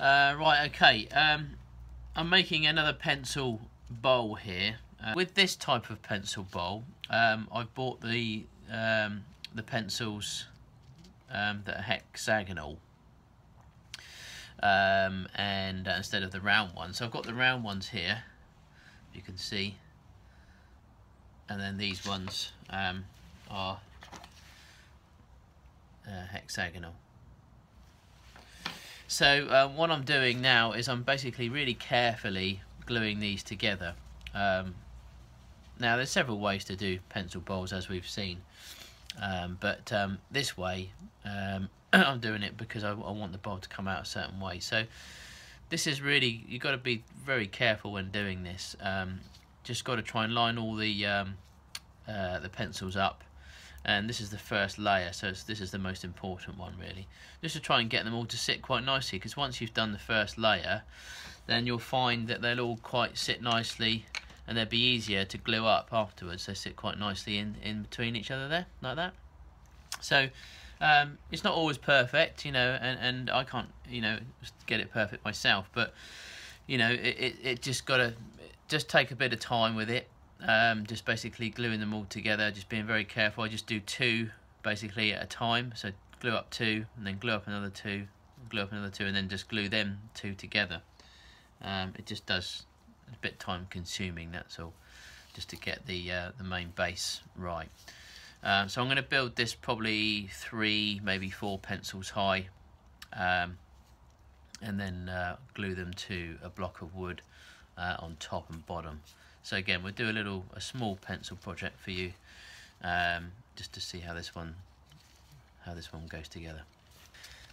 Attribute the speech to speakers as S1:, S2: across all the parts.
S1: Uh, right, okay. Um, I'm making another pencil bowl here. Uh, with this type of pencil bowl, um, I've bought the um, the pencils um, that are hexagonal um, and uh, instead of the round ones. So I've got the round ones here, you can see, and then these ones um, are uh, hexagonal. So uh, what I'm doing now is I'm basically really carefully gluing these together. Um, now there's several ways to do pencil bowls as we've seen, um, but um, this way um, I'm doing it because I, I, want the bowl to come out a certain way. So this is really, you've got to be very careful when doing this. Um, just got to try and line all the, uh, the pencils up and this is the first layer so this is the most important one really. Just to try and get them all to sit quite nicely because once you've done the first layer then you'll find that they'll all quite sit nicely and they'll be easier to glue up afterwards. They sit quite nicely in in between each other there like that. So um, it's not always perfect you know and, and I can't you know get it perfect myself but you know it, it, it just gotta just take a bit of time with it um, just basically gluing them all together just being very careful. I just do two basically at a time. So glue up two and then glue up another two glue up another two and then just glue them two together. Um, it just does a bit time consuming that's all just to get the uh, the main base right. Um, so I'm going to build this probably three maybe four pencils high um, and then uh, glue them to a block of wood uh, on top and bottom so again, we'll do a little, a small pencil project for you, um, just to see how this one, how this one goes together.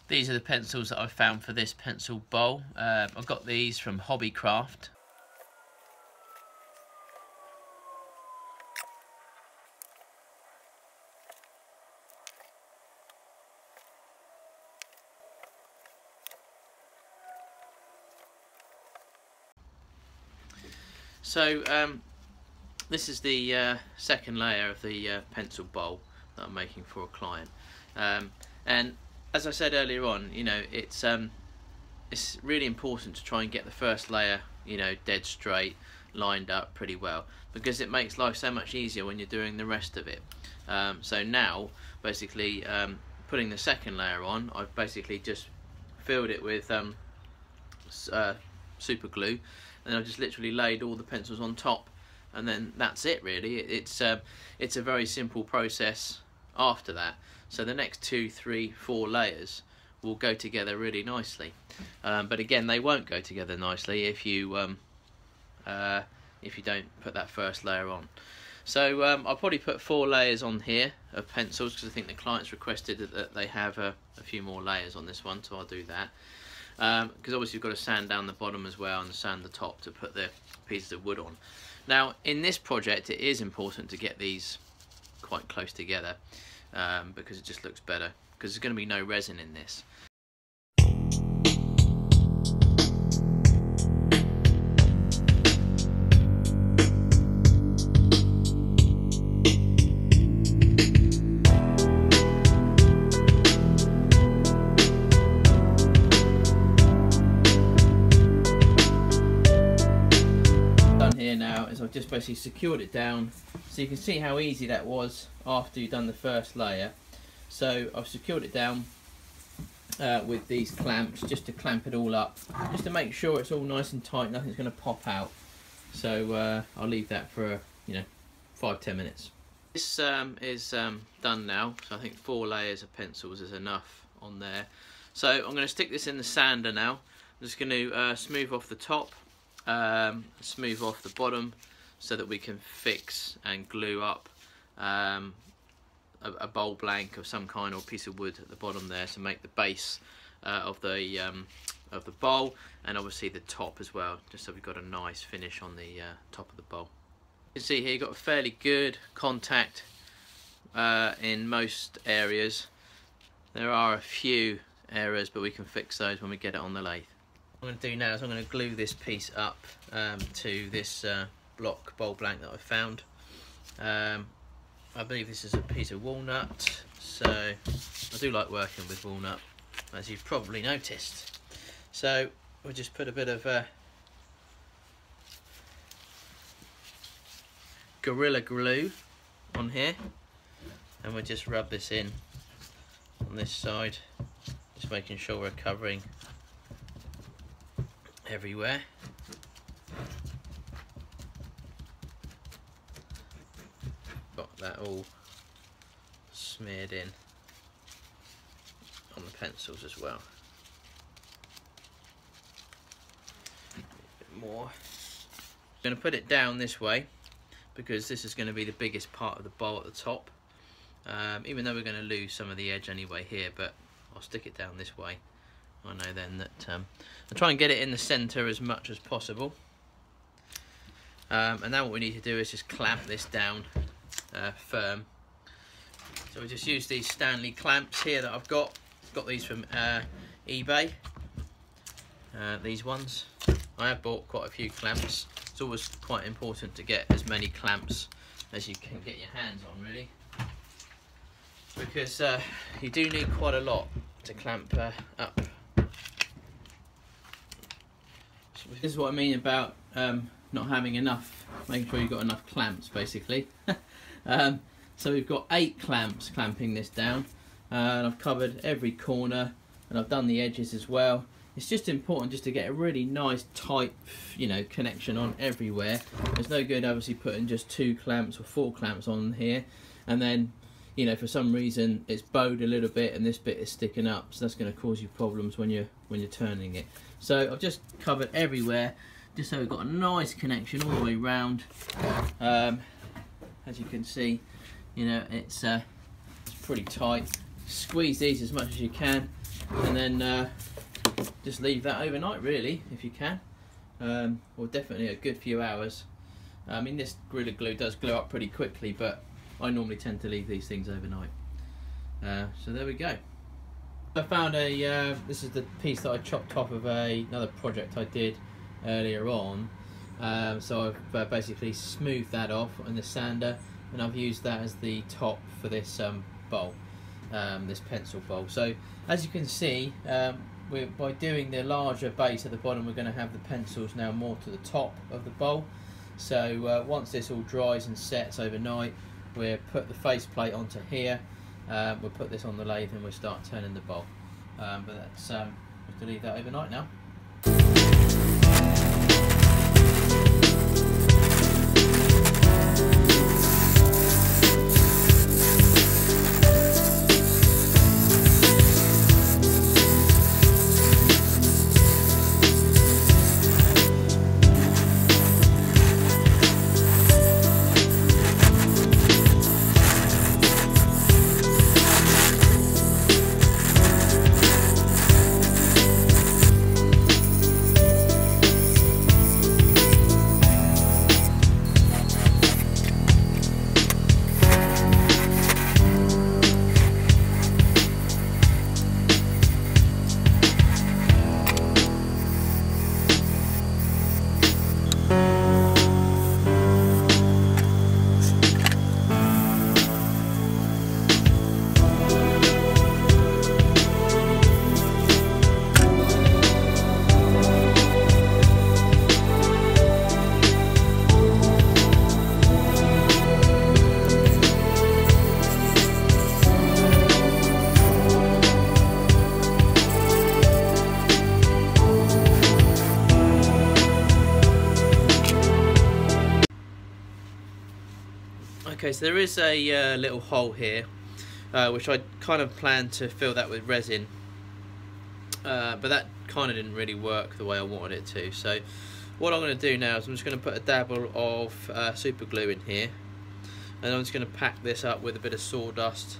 S1: These are the pencils that I've found for this pencil bowl. Uh, I've got these from Hobbycraft. So um, this is the uh, second layer of the uh, pencil bowl that I'm making for a client. Um, and as I said earlier on, you know, it's um, it's really important to try and get the first layer, you know, dead straight, lined up pretty well, because it makes life so much easier when you're doing the rest of it. Um, so now, basically, um, putting the second layer on, I've basically just filled it with um, uh, super glue and I've just literally laid all the pencils on top and then that's it really. It's uh, it's a very simple process after that. So the next two three four layers will go together really nicely. Um, but again they won't go together nicely if you um, uh, if you don't put that first layer on. So um, I'll probably put four layers on here of pencils because I think the clients requested that they have a, a few more layers on this one so I'll do that because um, obviously you've got to sand down the bottom as well and sand the top to put the pieces of wood on. Now in this project it is important to get these quite close together um, because it just looks better because there's going to be no resin in this. Just basically secured it down. So you can see how easy that was after you've done the first layer. So I've secured it down uh, with these clamps just to clamp it all up just to make sure it's all nice and tight nothing's going to pop out. So uh, I'll leave that for you know five ten minutes. This um, is um, done now so I think four layers of pencils is enough on there. So I'm going to stick this in the sander now. I'm just going to uh, smooth off the top um, smooth off the bottom so that we can fix and glue up um, a, a, bowl blank of some kind or piece of wood at the bottom there to make the base uh, of the um, of the bowl and obviously the top as well just so we've got a nice finish on the uh, top of the bowl. You can see here you've got a fairly good contact uh, in most areas. There are a few areas but we can fix those when we get it on the lathe. What I'm going to do now is I'm going to glue this piece up um, to this uh, block bowl blank that I found. Um, I believe this is a piece of walnut, so I do like working with walnut, as you've probably noticed. So we'll just put a bit of uh, Gorilla Glue on here and we'll just rub this in on this side just making sure we're covering everywhere that all smeared in on the pencils as well. More. I'm going to put it down this way because this is going to be the biggest part of the bowl at the top. Um, even though we're going to lose some of the edge anyway here but I'll stick it down this way. I know then that um, I'll try and get it in the center as much as possible. Um, and now what we need to do is just clamp this down uh, firm. So we just use these Stanley clamps here that I've got. Got these from uh, eBay. Uh, these ones. I have bought quite a few clamps. It's always quite important to get as many clamps as you can get your hands on really. Because uh, you do need quite a lot to clamp uh, up. So this is what I mean about um, not having enough, making sure you've got enough clamps basically. um, so we've got eight clamps clamping this down uh, and I've covered every corner and I've done the edges as well. It's just important just to get a really nice tight, you know, connection on everywhere. There's no good obviously putting just two clamps or four clamps on here and then you know for some reason it's bowed a little bit and this bit is sticking up so that's going to cause you problems when you're when you're turning it so I've just covered everywhere just so we've got a nice connection all the way round um, as you can see you know it's uh, it's pretty tight squeeze these as much as you can and then uh, just leave that overnight really if you can um, or definitely a good few hours I mean this Gorilla Glue does glue up pretty quickly but I normally tend to leave these things overnight. Uh, so there we go. I found a, uh, this is the piece that I chopped off of a, another project I did earlier on. Um, so I've uh, basically smoothed that off on the sander and I've used that as the top for this um, bowl, um, this pencil bowl. So as you can see, um, by doing the larger base at the bottom, we're going to have the pencils now more to the top of the bowl. So uh, once this all dries and sets overnight, we'll put the faceplate onto here uh, we'll put this on the lathe and we'll start turning the bowl. um, but that's um, we have to leave that overnight now Bye. Okay, so there is a uh, little hole here, uh, which I kind of planned to fill that with resin, uh, but that kind of didn't really work the way I wanted it to. So what I'm going to do now is I'm just going to put a dabble of uh, super glue in here, and I'm just going to pack this up with a bit of sawdust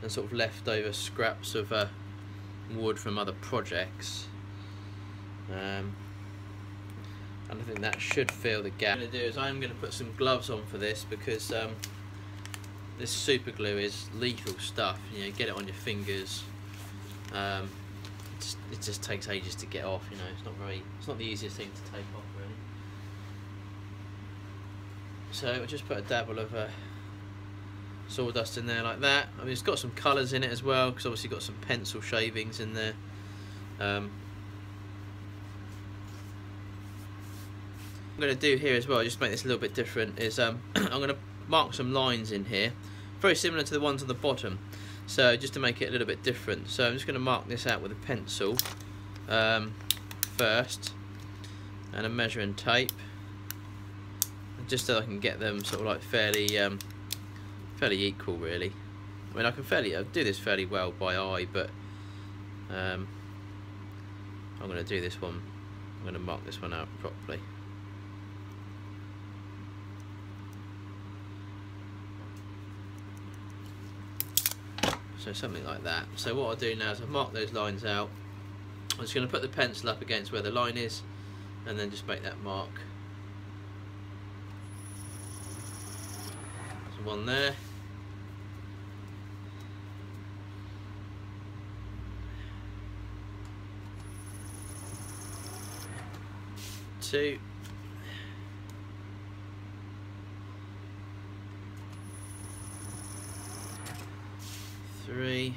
S1: and sort of leftover scraps of uh, wood from other projects. Um, and I think that should fill the gap. What I'm going to do is I'm going to put some gloves on for this because um, this super glue is lethal stuff. You know, get it on your fingers. Um, it, just, it just takes ages to get off. You know, it's not very, it's not the easiest thing to take off really. So I just put a dabble of uh, sawdust in there like that. I mean, it's got some colours in it as well because obviously got some pencil shavings in there. Um, I'm going to do here as well, just make this a little bit different, is um, I'm going to mark some lines in here, very similar to the ones on the bottom. So just to make it a little bit different. So I'm just going to mark this out with a pencil um, first and a measuring tape just so I can get them sort of like fairly um, fairly equal really. I mean I can fairly I do this fairly well by eye but um, I'm going to do this one I'm going to mark this one out properly. So something like that. So what I'll do now is I've marked those lines out. I'm just going to put the pencil up against where the line is and then just make that mark. There's one there. Two. Three,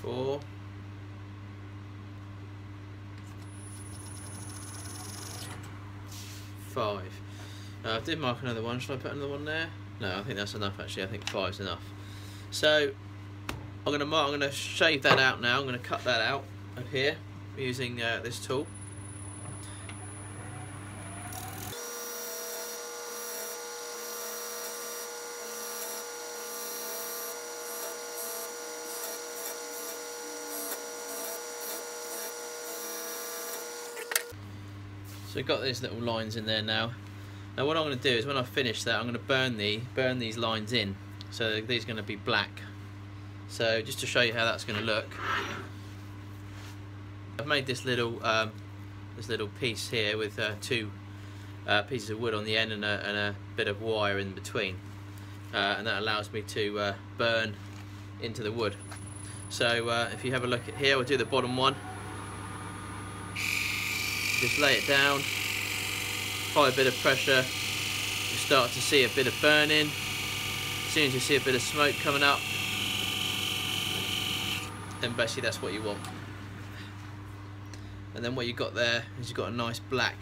S1: four, five. Uh, I did mark another one. Should I put another one there? No, I think that's enough actually. I think five's enough. So I'm going to mark. I'm going to shave that out now. I'm going to cut that out up here using uh, this tool. So we've got these little lines in there now. Now what I'm going to do is when I finish that I'm going to burn the burn these lines in. So these are going to be black. So just to show you how that's going to look. I've made this little um, this little piece here with uh, two uh, pieces of wood on the end and a, and a, bit of wire in between. Uh, and that allows me to uh, burn into the wood. So uh, if you have a look at here, we'll do the bottom one just lay it down. Apply a bit of pressure. You start to see a bit of burning. As soon as you see a bit of smoke coming up then basically that's what you want. And then what you've got there is you've got a nice black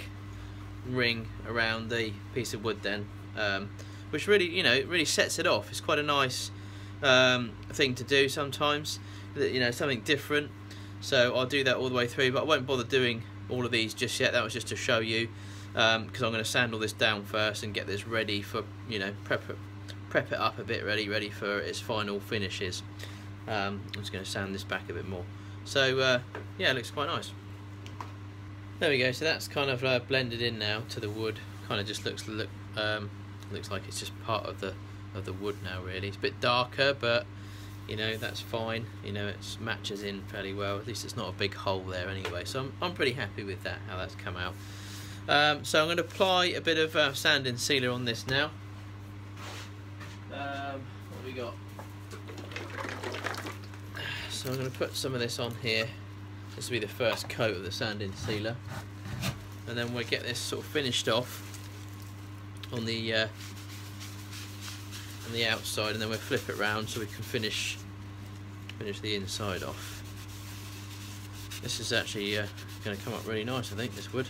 S1: ring around the piece of wood then um, which really you know it really sets it off. It's quite a nice um, thing to do sometimes. You know something different. So I'll do that all the way through but I won't bother doing all of these just yet. That was just to show you because um, I'm going to sand all this down first and get this ready for, you know, prep prep it up a bit ready, ready for its final finishes. Um, I'm just going to sand this back a bit more. So, uh, yeah, it looks quite nice. There we go, so that's kind of uh, blended in now to the wood. Kind of just looks look um, looks like it's just part of the of the wood now really. It's a bit darker, but you know that's fine. You know it matches in fairly well. At least it's not a big hole there anyway. So I'm, I'm pretty happy with that how that's come out. Um, so I'm going to apply a bit of uh, sand and sealer on this now. Um, what we got? So I'm going to put some of this on here. This will be the first coat of the sand and sealer. And then we'll get this sort of finished off on the uh, on the outside and then we'll flip it round so we can finish finish the inside off. This is actually uh, going to come up really nice I think this wood.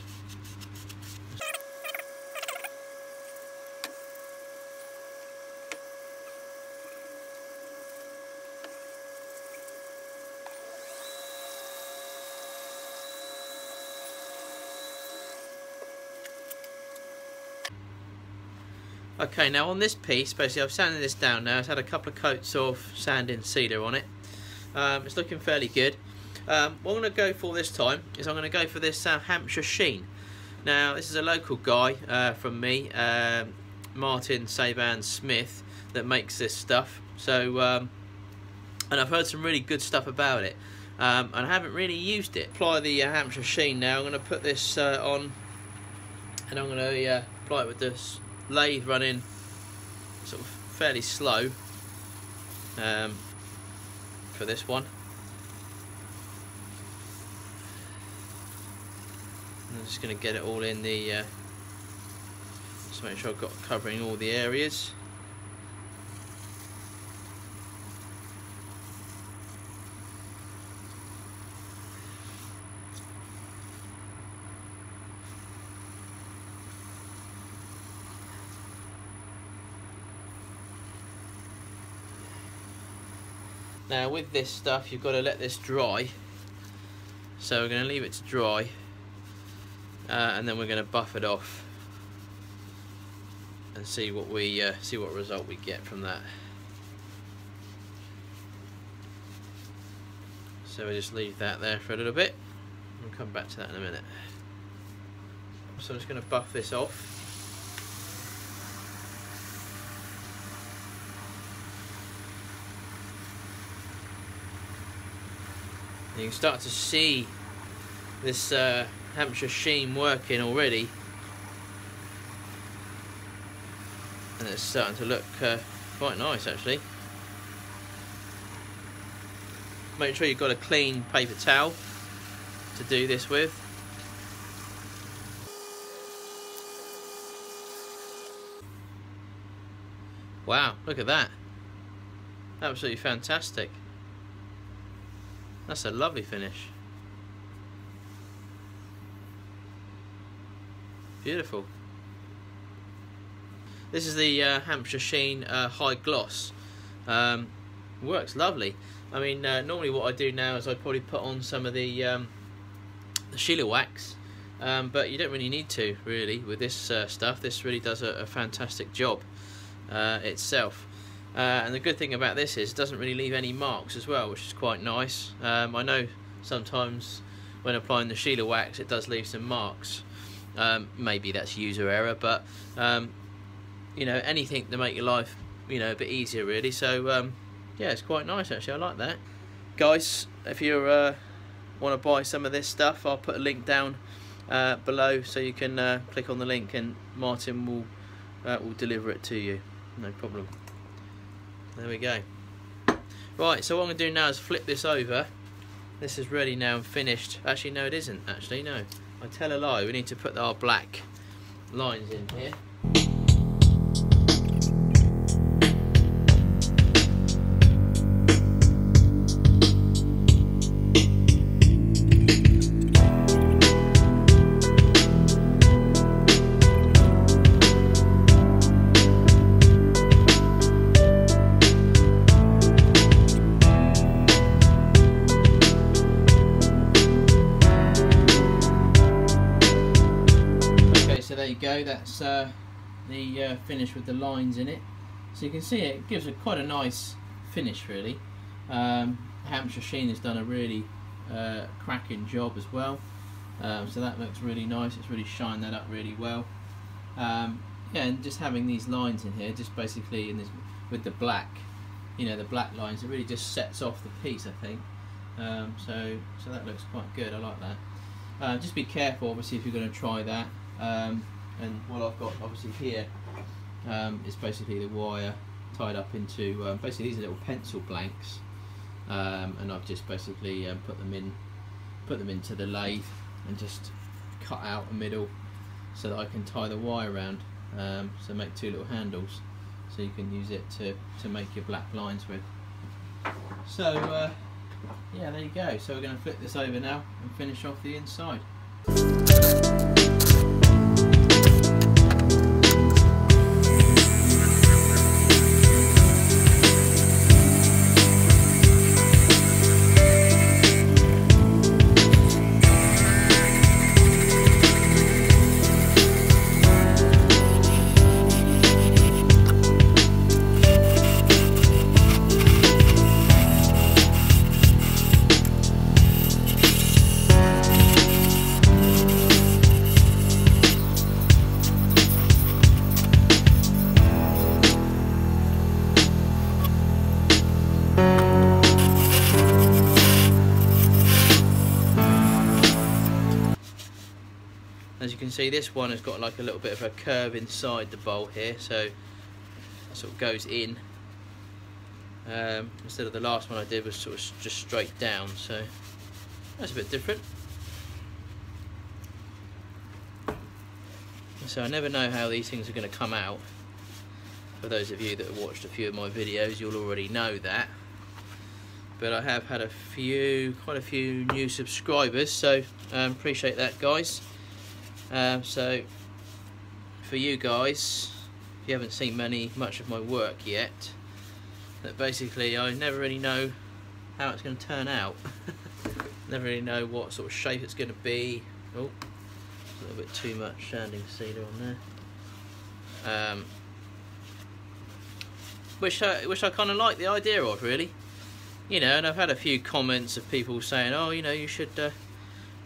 S1: Okay, now on this piece, basically I've sanded this down now. It's had a couple of coats of sand and sealer on it. Um, it's looking fairly good. Um, what I'm going to go for this time is I'm going to go for this uh, Hampshire Sheen. Now, this is a local guy uh, from me, um, Martin Saban Smith, that makes this stuff. So, um, and I've heard some really good stuff about it. Um, and I haven't really used it. Apply the uh, Hampshire Sheen now. I'm going to put this uh, on and I'm going to apply it with this lathe running sort of fairly slow um, for this one. I'm just going to get it all in the, uh, just make sure I've got covering all the areas. With this stuff you've got to let this dry. So we're going to leave it to dry uh, and then we're going to buff it off and see what we uh, see what result we get from that. So we just leave that there for a little bit. We'll come back to that in a minute. So I'm just going to buff this off. You can start to see this uh, Hampshire sheen working already. And it's starting to look uh, quite nice actually. Make sure you've got a clean paper towel to do this with. Wow, look at that. Absolutely fantastic. That's a lovely finish. Beautiful. This is the uh, Hampshire Sheen uh, High Gloss. Um, works lovely. I mean, uh, normally what I do now is I probably put on some of the, um, the Shellawax, um, but you don't really need to, really, with this uh, stuff. This really does a, a fantastic job uh, itself. Uh, and the good thing about this is it doesn't really leave any marks as well, which is quite nice. Um, I know sometimes when applying the Shellawax it does leave some marks. Um, maybe that's user error, but um, you know anything to make your life you know a bit easier really. So um, yeah, it's quite nice actually. I like that. Guys, if you uh, want to buy some of this stuff, I'll put a link down uh, below so you can uh, click on the link and Martin will uh, will deliver it to you. No problem. There we go. Right, so what I'm going to do now is flip this over. This is ready now and finished. Actually, no, it isn't. Actually, no. I tell a lie. We need to put our black lines in here. Uh, finish with the lines in it. So you can see it gives a quite a nice finish really. Um, Hampshire Sheen has done a really uh, cracking job as well. Um, so that looks really nice. It's really shined that up really well. Um, yeah and just having these lines in here just basically in this with the black you know the black lines it really just sets off the piece I think. Um, so so that looks quite good. I like that. Uh, just be careful obviously if you're going to try that. Um, and what I've got obviously here um, is basically the wire tied up into um, basically these are little pencil blanks. Um, and I've just basically um, put them in put them into the lathe and just cut out a middle so that I can tie the wire around. Um, so make two little handles so you can use it to, to make your black lines with. So uh, yeah there you go. So we're going to flip this over now and finish off the inside see this one has got like a little bit of a curve inside the bowl here so sort of goes in. Um, instead of the last one I did was sort of just straight down so that's a bit different. So I never know how these things are going to come out. For those of you that have watched a few of my videos you'll already know that. But I have had a few quite a few new subscribers so um, appreciate that guys um, so for you guys, if you haven't seen many much of my work yet, that basically I never really know how it's going to turn out. Never really know what sort of shape it's going to be. Oh, a little bit too much sanding sealer on there. Um, which I, which I kind of like the idea of, really. You know, and I've had a few comments of people saying, oh, you know, you should uh,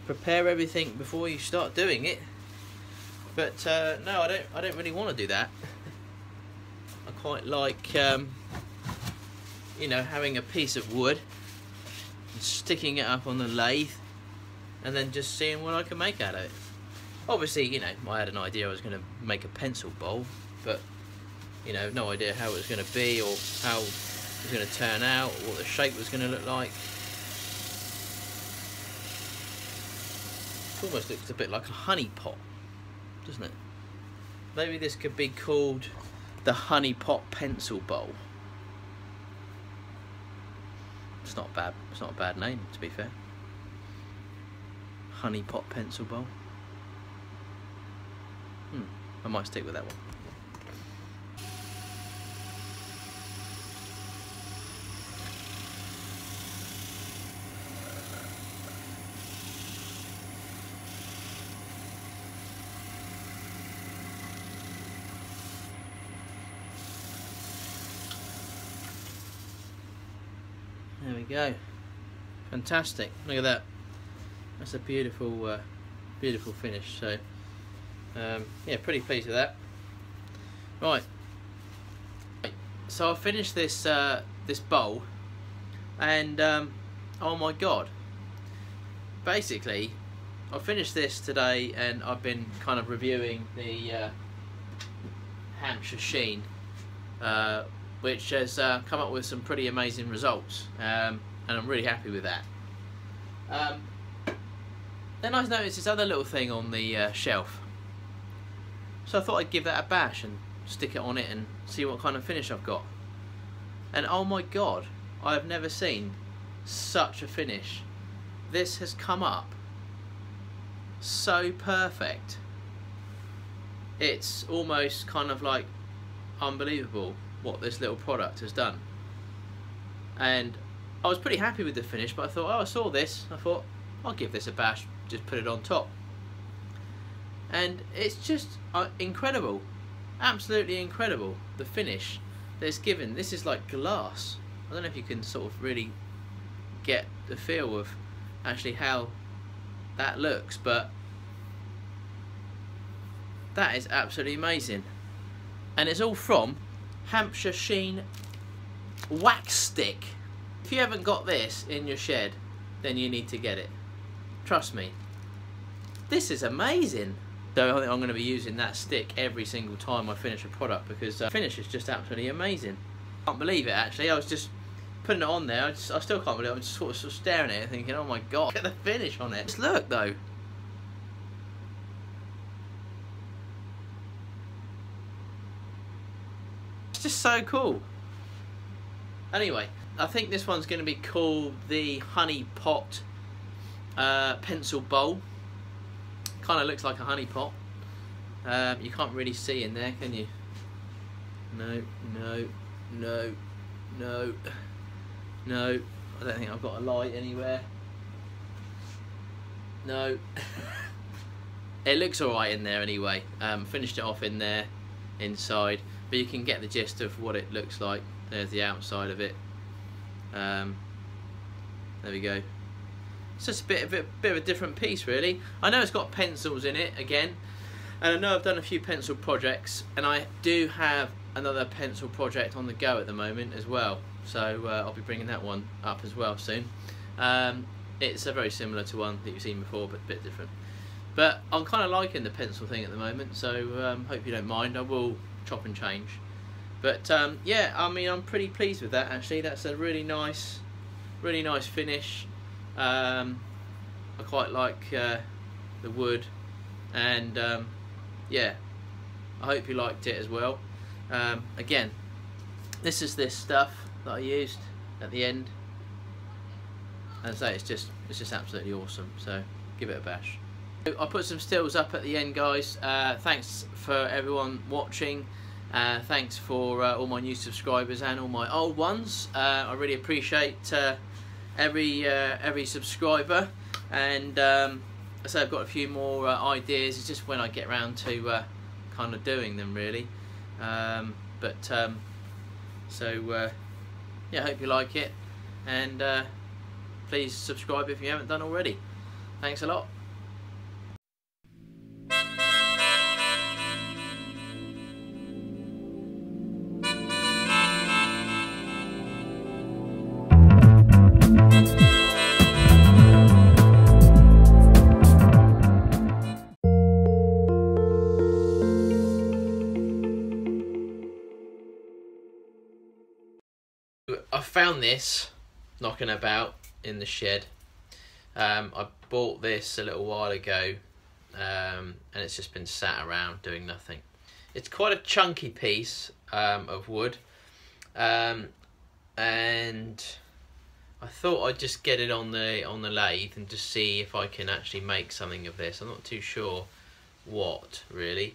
S1: prepare everything before you start doing it. But uh, no, I don't. I don't really want to do that. I quite like, um, you know, having a piece of wood and sticking it up on the lathe, and then just seeing what I can make out of it. Obviously, you know, I had an idea I was going to make a pencil bowl, but you know, no idea how it was going to be or how it was going to turn out, or what the shape was going to look like. It almost looks a bit like a honey pot doesn't it? Maybe this could be called the Honey Pot Pencil Bowl. It's not bad. It's not a bad name, to be fair. Honey Pot Pencil Bowl. Hmm. I might stick with that one. Go. Fantastic. Look at that. That's a beautiful, uh, beautiful finish. So, um, yeah, pretty pleased with that. Right. So I finished this uh, this bowl, and um, oh my god. Basically, I finished this today, and I've been kind of reviewing the uh, Hampshire Sheen uh, which has uh, come up with some pretty amazing results um, and I'm really happy with that. Um, then I noticed this other little thing on the uh, shelf. So I thought I'd give that a bash and stick it on it and see what kind of finish I've got. And oh my god I've never seen such a finish. This has come up so perfect. It's almost kind of like unbelievable what this little product has done. And I was pretty happy with the finish, but I thought, oh, I saw this. I thought, I'll give this a bash, just put it on top. And it's just uh, incredible. Absolutely incredible. The finish that it's given. This is like glass. I don't know if you can sort of really get the feel of actually how that looks, but that is absolutely amazing. And it's all from Hampshire Sheen wax stick. If you haven't got this in your shed, then you need to get it. Trust me. This is amazing. So I think I'm going to be using that stick every single time I finish a product because uh, finish is just absolutely amazing. I can't believe it actually. I was just putting it on there. I, just, I still can't believe it. I'm just sort of, sort of staring at it thinking, oh my god, look at the finish on it. Just look though. Just so cool. Anyway, I think this one's going to be called the Honey Pot uh, Pencil Bowl. Kind of looks like a honey pot. Um, you can't really see in there, can you? No, no, no, no, no. I don't think I've got a light anywhere. No. it looks alright in there anyway. Um, finished it off in there, inside but you can get the gist of what it looks like. There's the outside of it. Um, there we go. It's just a bit of a bit of a different piece really. I know it's got pencils in it again and I know I've done a few pencil projects and I do have another pencil project on the go at the moment as well. So uh, I'll be bringing that one up as well soon. Um, it's a very similar to one that you've seen before but a bit different. But I'm kind of liking the pencil thing at the moment so um, hope you don't mind. I will chop and change. But um, yeah, I mean, I'm pretty pleased with that actually. That's a really nice, really nice finish. Um, I quite like uh, the wood, and um, yeah, I hope you liked it as well. Um, again, this is this stuff that I used at the end. And I say it's just it's just absolutely awesome. So give it a bash. I put some stills up at the end guys. Uh, thanks for everyone watching. Uh, thanks for uh, all my new subscribers and all my old ones. Uh, I really appreciate uh, every uh, every subscriber, and um, so I've got a few more ideas. It's just when I get around to kind of doing them really. Um, but um, so yeah, hope you like it, and please subscribe if you haven't done already. Thanks a lot. Found this knocking about in the shed. Um, I bought this a little while ago um, and it's just been sat around doing nothing. It's quite a chunky piece um, of wood um, and I thought I'd just get it on the on the lathe and just see if I can actually make something of this. I'm not too sure what really.